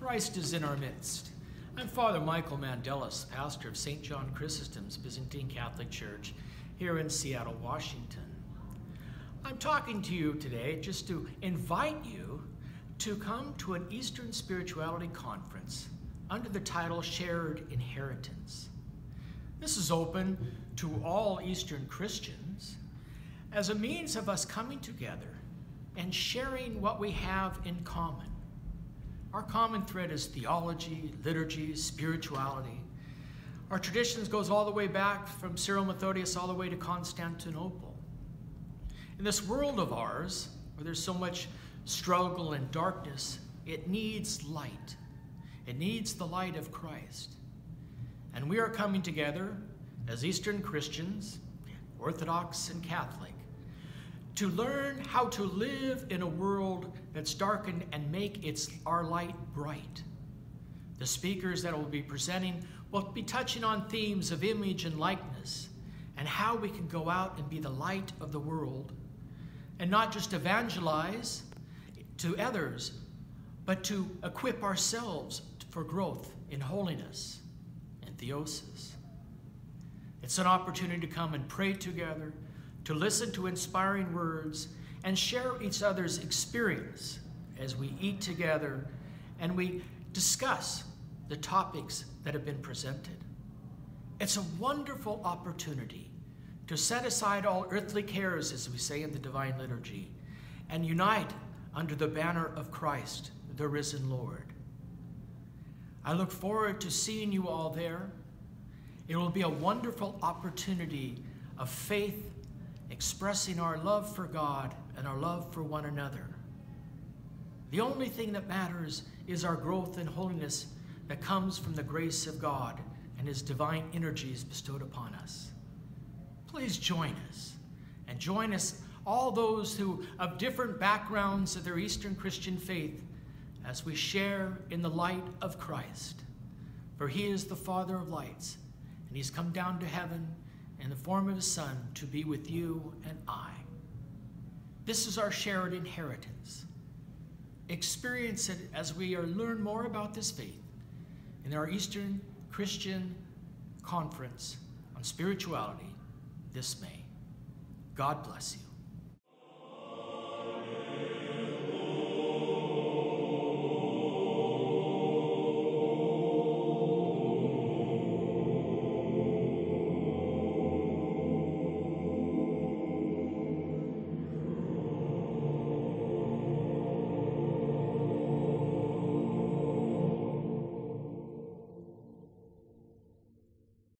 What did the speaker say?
Christ is in our midst. I'm Father Michael Mandelas, pastor of St. John Chrysostom's Byzantine Catholic Church here in Seattle, Washington. I'm talking to you today just to invite you to come to an Eastern Spirituality Conference under the title Shared Inheritance. This is open to all Eastern Christians as a means of us coming together and sharing what we have in common. Our common thread is theology, liturgy, spirituality. Our traditions goes all the way back from Cyril Methodius all the way to Constantinople. In this world of ours, where there's so much struggle and darkness, it needs light. It needs the light of Christ. And we are coming together as Eastern Christians, Orthodox and Catholic, to learn how to live in a world that's darkened and make its our light bright. The speakers that will be presenting will be touching on themes of image and likeness and how we can go out and be the light of the world and not just evangelize to others, but to equip ourselves for growth in holiness and theosis. It's an opportunity to come and pray together, to listen to inspiring words, and share each other's experience as we eat together and we discuss the topics that have been presented. It's a wonderful opportunity to set aside all earthly cares, as we say in the Divine Liturgy, and unite under the banner of Christ, the risen Lord. I look forward to seeing you all there. It will be a wonderful opportunity of faith expressing our love for God and our love for one another. The only thing that matters is our growth in holiness that comes from the grace of God and His divine energies bestowed upon us. Please join us and join us, all those who of different backgrounds of their Eastern Christian faith, as we share in the light of Christ. For He is the Father of lights, and He's come down to heaven in the form of His Son to be with you and I. This is our shared inheritance. Experience it as we learn more about this faith in our Eastern Christian Conference on Spirituality this May. God bless you.